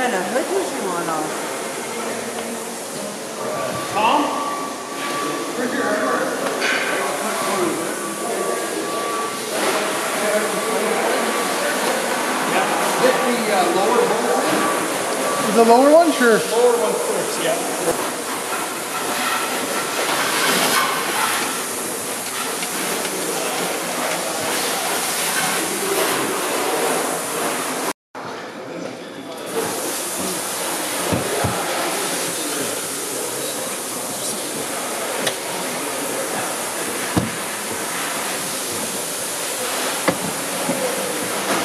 kind of hood does you want on? Tom? Where's your hardware? Get the uh, lower one. The lower one? Sure. Lower one first, yeah.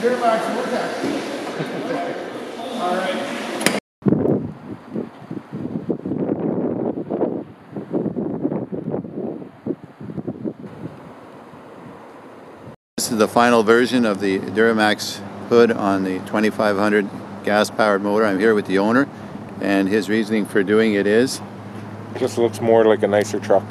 Duramax Vortex. All right. This is the final version of the Duramax hood on the 2500 gas-powered motor. I'm here with the owner, and his reasoning for doing it is It Just looks more like a nicer truck.